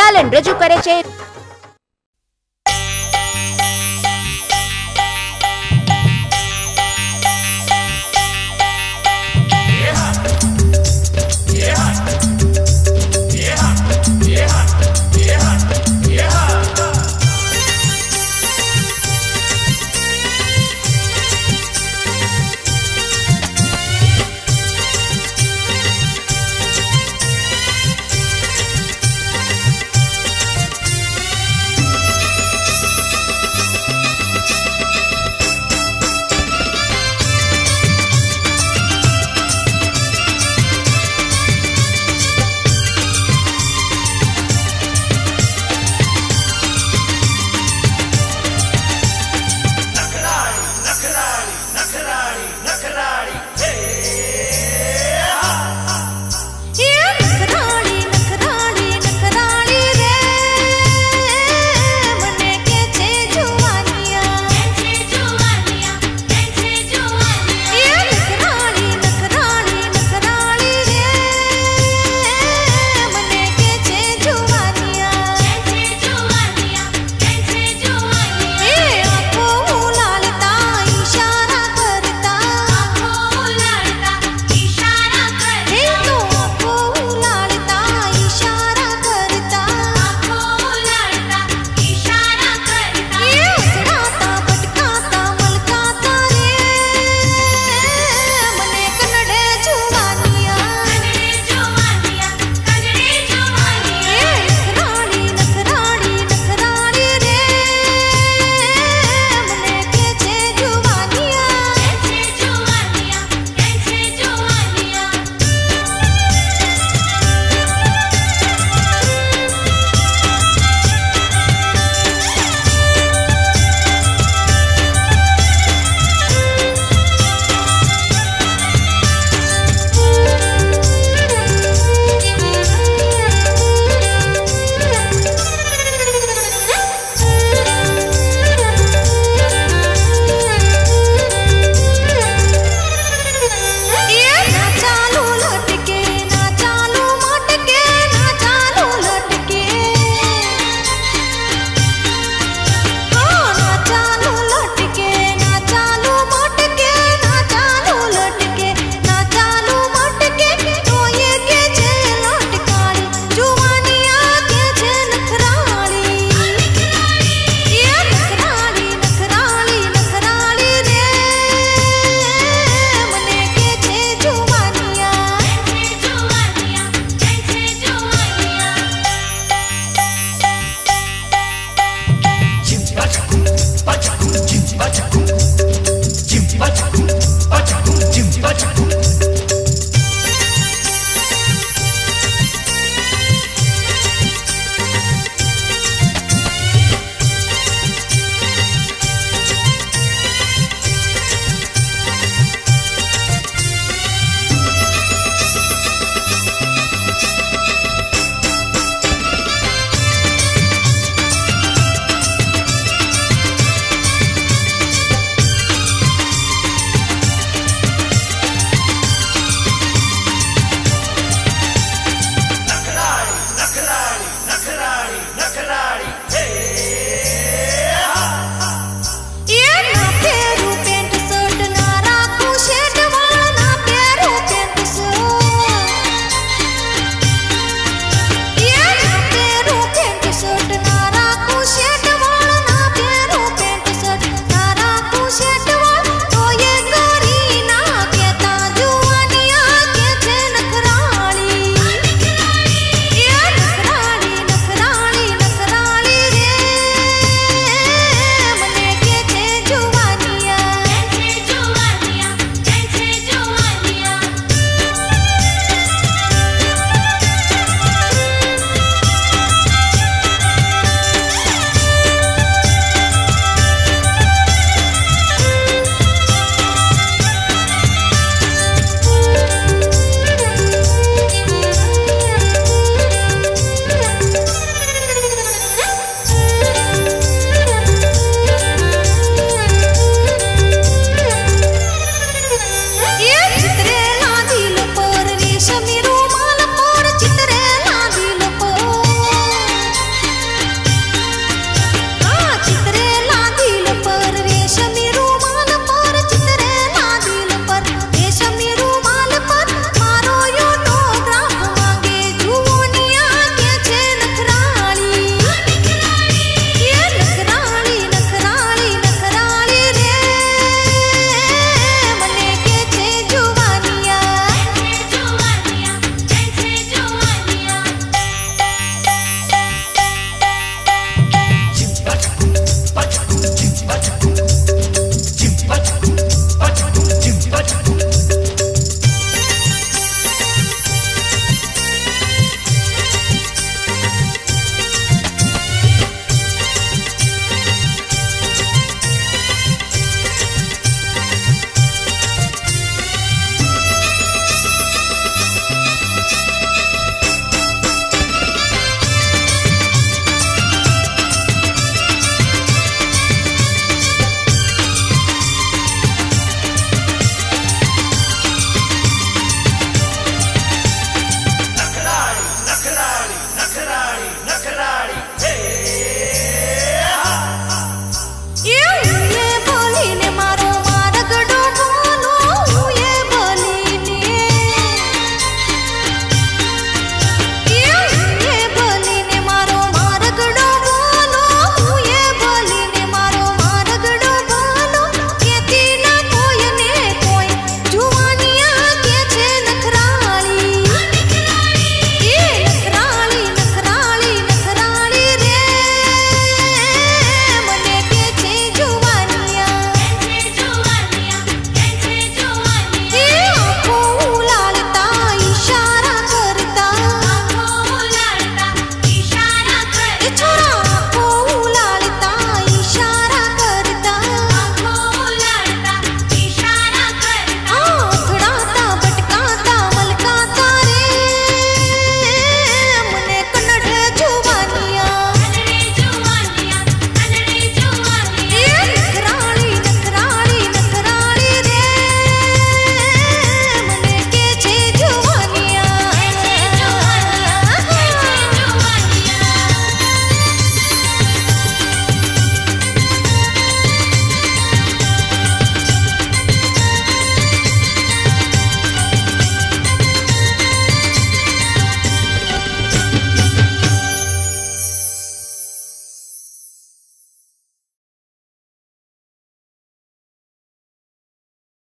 દલાલન રજૂ કરે છે.